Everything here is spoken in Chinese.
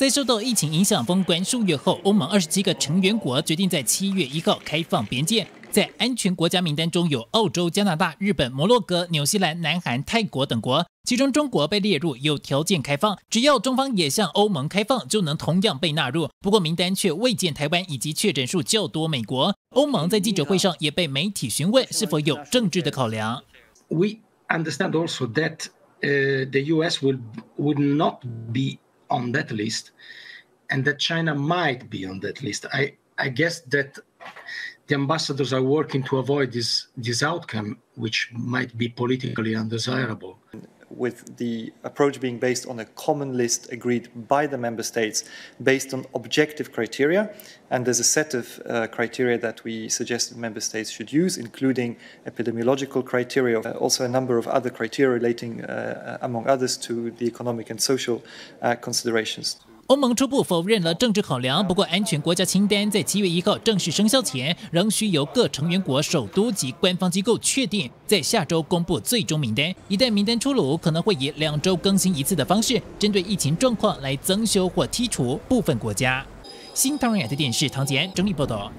在受到疫情影响封关数月后，欧盟二十七个成员国决定在七月一号开放边界。在安全国家名单中有澳洲、加拿大、日本、摩洛哥、纽西兰、南韩、泰国等国，其中中国被列入有条件开放，只要中方也向欧盟开放，就能同样被纳入。不过名单却未见台湾以及确诊数较多美国。欧盟在记者会上也被媒体询问是否有政治的考量。We understand also that the U.S. will would not be on that list, and that China might be on that list. I I guess that. the ambassadors are working to avoid this, this outcome, which might be politically undesirable. With the approach being based on a common list agreed by the member states based on objective criteria, and there's a set of uh, criteria that we suggest member states should use, including epidemiological criteria, uh, also a number of other criteria relating, uh, among others, to the economic and social uh, considerations. 欧盟初步否认了政治考量，不过安全国家清单在七月一号正式生效前，仍需由各成员国首都及官方机构确定，在下周公布最终名单。一旦名单出炉，可能会以两周更新一次的方式，针对疫情状况来增修或剔除部分国家。新唐人亚太电视唐杰整理报道。